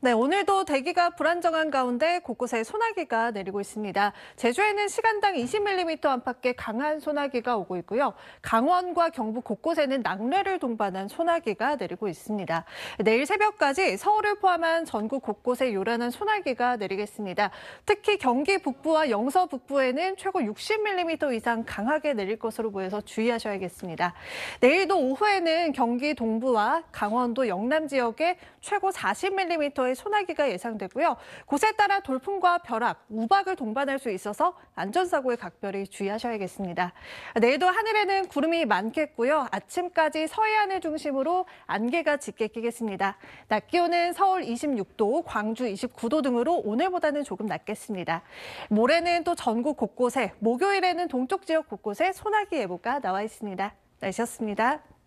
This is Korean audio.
네, 오늘도 대기가 불안정한 가운데 곳곳에 소나기가 내리고 있습니다. 제주에는 시간당 20mm 안팎의 강한 소나기가 오고 있고요. 강원과 경북 곳곳에는 낙뢰를 동반한 소나기가 내리고 있습니다. 내일 새벽까지 서울을 포함한 전국 곳곳에 요란한 소나기가 내리겠습니다. 특히 경기 북부와 영서 북부에는 최고 60mm 이상 강하게 내릴 것으로 보여서 주의하셔야겠습니다. 내일도 오후에는 경기 동부와 강원도 영남 지역에 최고 40mm 정도의 소나기가 예상되고요. 곳에 따라 돌풍과 벼락, 우박을 동반할 수 있어서 안전사고에 각별히 주의하셔야겠습니다. 내일도 하늘에는 구름이 많겠고요. 아침까지 서해안을 중심으로 안개가 짙게 끼겠습니다. 낮 기온은 서울 26도, 광주 29도 등으로 오늘보다는 조금 낮겠습니다. 모레는 또 전국 곳곳에, 목요일에는 동쪽 지역 곳곳에 소나기 예보가 나와 있습니다. 날씨였습니다.